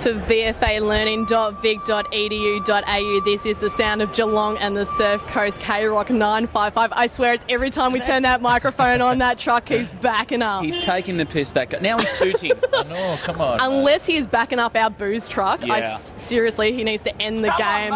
for vfalearning.vic.edu.au. This is the sound of Geelong and the Surf Coast K Rock 955. I swear it's every time we turn that microphone on, that truck keeps backing up. He's taking the piss. That guy. Now he's tooting. I know, come on. Unless he is backing up our booze truck, I Yeah. s- seriously, he needs to end the game.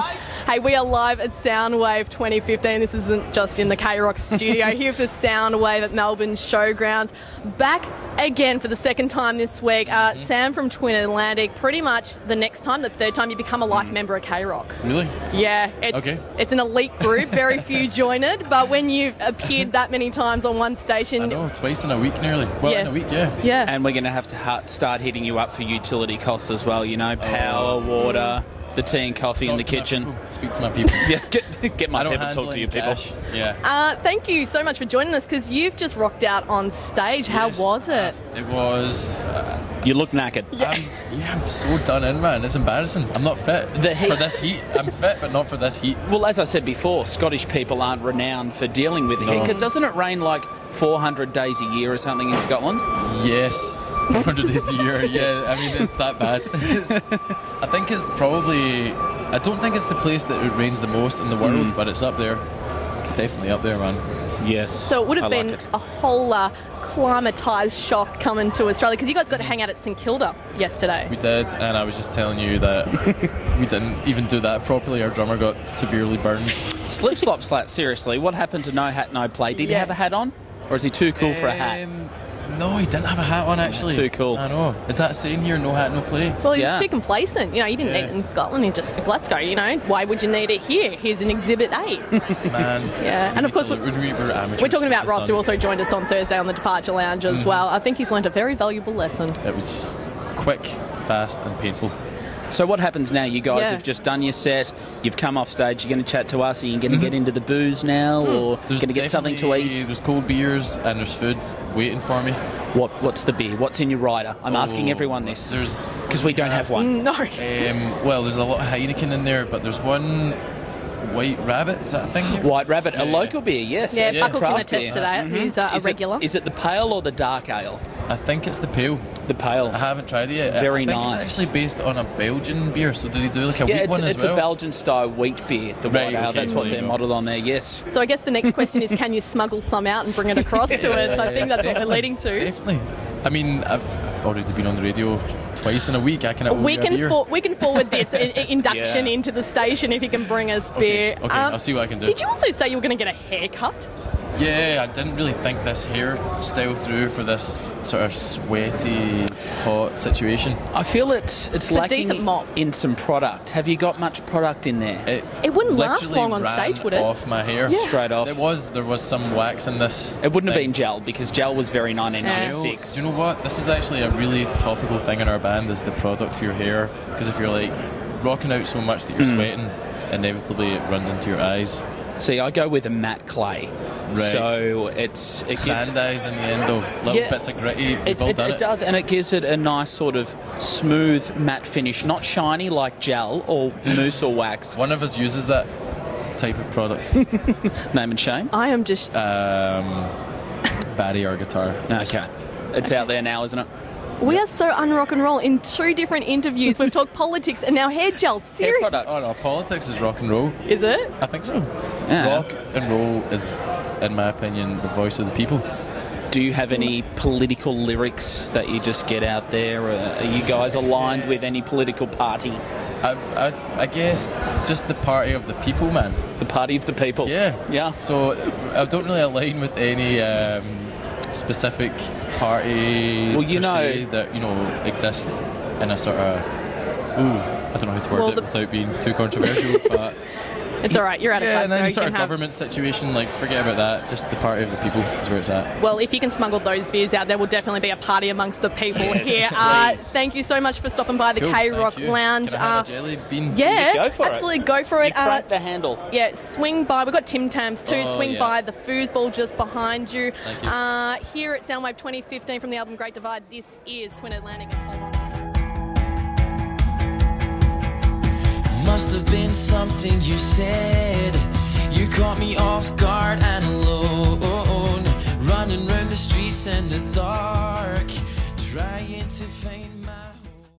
hey, we are live at Soundwave 2015. This isn't just in the K Rock studio. Here for Soundwave at Melbourne Showgrounds. Back again for the second time this week. Uh, Mm-hmm. Sam from Twin Atlantic. Pretty much the next time, the third time, you become a Mm. life member of K Rock. Really? Yeah, it's Okay. it's an elite group. Very few join it, but when you've appeared that many times on one station. I station, know, twice in a week nearly. Well, Yeah. in a week, yeah. yeah. and we're going to have to start hitting you up for utility costs as well. You know, power, water, the tea and coffee in the Talk my kitchen. Speak to my people. Yeah, get, get my I don't people talk to any your people. Yeah. Uh, thank you so much for joining us because you've just rocked out on stage. How Yes. was it? It was. Uh, You look knackered. I'm, yeah, I'm so done in, man. It's embarrassing. I'm not fit The heat. for this heat. I'm fit, but not for this heat. Well, as I said before, Scottish people aren't renowned for dealing with heat. Doesn't it rain like 400 days a year or something in Scotland? Yes. 400 days a year. Yeah, I mean, it's that bad. It's, I think it's probably. I don't think it's the place that it rains the most in the world, Hmm. but it's up there. It's definitely up there, man. Yes. So it would have I been it. a whole uh, climatised shock coming to Australia because you guys got to hang out at St Kilda yesterday. We did, and I was just telling you that we didn't even do that properly. Our drummer got severely burned. Slip, slop, slap. Seriously, what happened to no hat, no play? Did he have a hat on, or is he too cool for a hat? No, he didn't have a hat on actually. Too cool. I know. Is that saying here, no hat, no play? Well, he Yeah. was too complacent. You know, he didn't Yeah. need it in Scotland. He just let's go. You know, why would you need it here? Here's an Exhibit A. Man. Yeah, we and of course to we- look- we- we're. We're talking about Ross, sun. who also joined us on Thursday on the Departure Lounge as mm-hmm. well. I think he's learned a very valuable lesson. It was quick, fast, and painful. So what happens now? You guys Yeah. have just done your set. You've come off stage. You're going to chat to us. Are you going to get into the booze now, or going to get something to eat? There's cold beers and there's food waiting for me. What What's the beer? What's in your rider? I'm asking Oh, everyone this There's because we don't have one. No. um, well, there's a lot of Heineken in there, but there's one White Rabbit. Is that a thing? Here? White Rabbit, a local beer, yes. Yeah, Yeah, Buckles going to craft test today. Mm-hmm. He's uh, a Is regular. It, is it the pale or the dark ale? I think it's the pale. The pale. I haven't tried it yet. Very I think nice. It's actually based on a Belgian beer. So did they do like a yeah, wheat one as it's well? a Belgian style wheat beer, the Right, white ale. okay, That's what they're modelled on there, yes. So I guess the next question is, can you smuggle some out and bring it across to us? I think that's what we're Definitely, leading to. Definitely. I mean, I've, I've already been on the radio twice in a week. I can. We can for, we can forward this i- i- induction Yeah. into the station if you can bring us Okay, beer. Um, okay, I'll see what I can do. Did you also say you were going to get a haircut? Yeah, I didn't really think this hairstyle through for this sort of sweaty, hot situation. I feel it's it's a lacking decent mop. in some product. Have you got much product in there? It, It wouldn't last long on stage, would it? Off my hair, Yeah. Straight off. It was. There was some wax in this. It wouldn't have been gel because gel was very Do you know- 1996. Do you know what? This is actually a really topical thing in our band. Is the product for your hair? Because if you're like rocking out so much that you're Hmm. sweating, inevitably it runs into your eyes. See, I go with a matte clay. Right. So it's it gives, Sand eyes in the end, though. Little Yeah. bits of gritty. We've It, all it, done it it. does, and it gives it a nice sort of smooth matte finish, not shiny like gel or mousse or wax. One of us uses that type of product. Name and shame. I am just. um, Barry, our guitar. Okay, it's out there now, isn't it? We are so unrock and roll. In two different interviews, we've talked politics and now hair gel. Hair Serious? products. Oh no, politics is rock and roll. Is it? I think so. Yeah. Rock and roll is, in my opinion, the voice of the people. Do you have any political lyrics that you just get out there? Are you guys aligned with any political party? I, I, I guess just the party of the people, man. The party of the people. Yeah. Yeah. So I don't really align with any um, specific party Well, you know- that you know exists in a sort of. Ooh, I don't know how to word Well, it without being too controversial, but It's all right. You're out of yeah, and Glasgow. any You sort can of have. government situation, like forget about that. Just the party of the people is where it's at. Well, if you can smuggle those beers out, there will definitely be a party amongst the people here. Uh, thank you so much for stopping by the Cool, K Rock. Lounge. Can I have Uh, a jelly bean? yeah, Go for it. absolutely go for You it. Uh, the handle. yeah, swing by. We've got Tim Tams too. Oh, swing yeah. by the foosball just behind you. Thank you. Uh, here at Soundwave 2015 from the album Great Divide. This is Twin Atlantic and Hold On. Must have been something you said. You caught me off guard and alone. Running round the streets in the dark. Trying to find